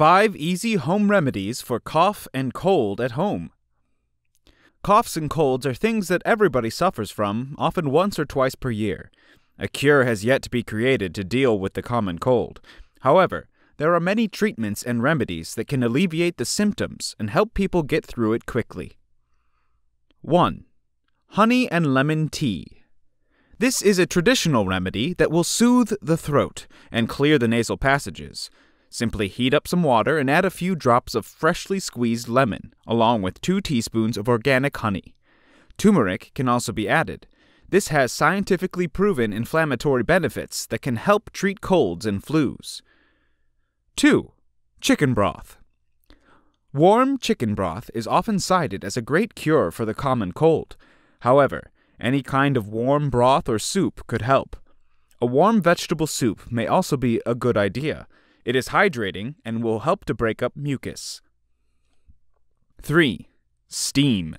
5 easy home remedies for cough and cold at home. Coughs and colds are things that everybody suffers from, often once or twice per year. A cure has yet to be created to deal with the common cold. However, there are many treatments and remedies that can alleviate the symptoms and help people get through it quickly. 1. Honey and lemon tea. This is a traditional remedy that will soothe the throat and clear the nasal passages. Simply heat up some water and add a few drops of freshly squeezed lemon, along with 2 teaspoons of organic honey. Turmeric can also be added. This has scientifically proven inflammatory benefits that can help treat colds and flus. 2. Chicken broth. Warm chicken broth is often cited as a great cure for the common cold. However, any kind of warm broth or soup could help. A warm vegetable soup may also be a good idea. It is hydrating and will help to break up mucus. 3. Steam.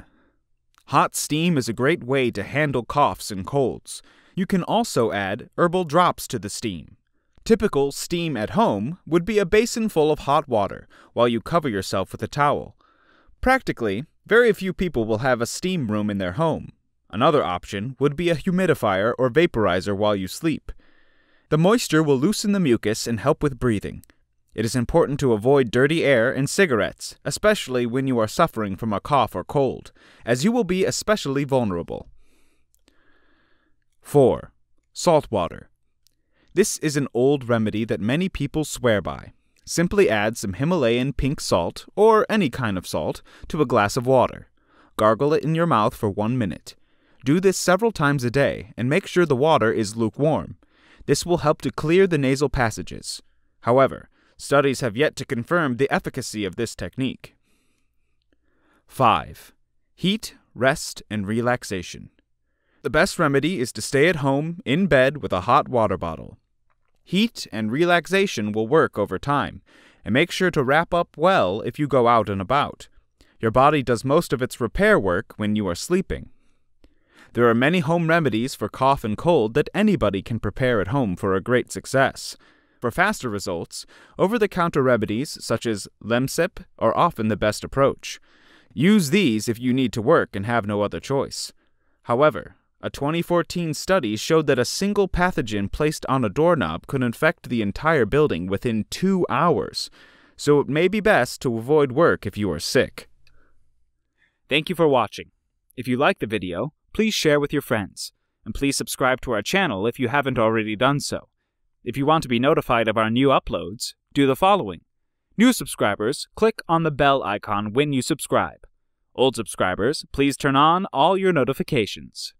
Hot steam is a great way to handle coughs and colds. You can also add herbal drops to the steam. Typical steam at home would be a basin full of hot water while you cover yourself with a towel. Practically, very few people will have a steam room in their home. Another option would be a humidifier or vaporizer while you sleep. The moisture will loosen the mucus and help with breathing. It is important to avoid dirty air and cigarettes, especially when you are suffering from a cough or cold, as you will be especially vulnerable. 4. Salt water. This is an old remedy that many people swear by. Simply add some Himalayan pink salt, or any kind of salt, to a glass of water. Gargle it in your mouth for one minute. Do this several times a day and make sure the water is lukewarm. This will help to clear the nasal passages. However, studies have yet to confirm the efficacy of this technique. 5. Heat, rest, and relaxation. The best remedy is to stay at home, in bed, with a hot water bottle. Heat and relaxation will work over time, and make sure to wrap up well if you go out and about. Your body does most of its repair work when you are sleeping. There are many home remedies for cough and cold that anybody can prepare at home for a great success. For faster results, over the counter remedies such as Lemsip are often the best approach. Use these if you need to work and have no other choice. However, a 2014 study showed that a single pathogen placed on a doorknob could infect the entire building within two hours, so it may be best to avoid work if you are sick. Thank you for watching. If you like the video, please share with your friends, and please subscribe to our channel if you haven't already done so. If you want to be notified of our new uploads, do the following. New subscribers, click on the bell icon when you subscribe. Old subscribers, please turn on all your notifications.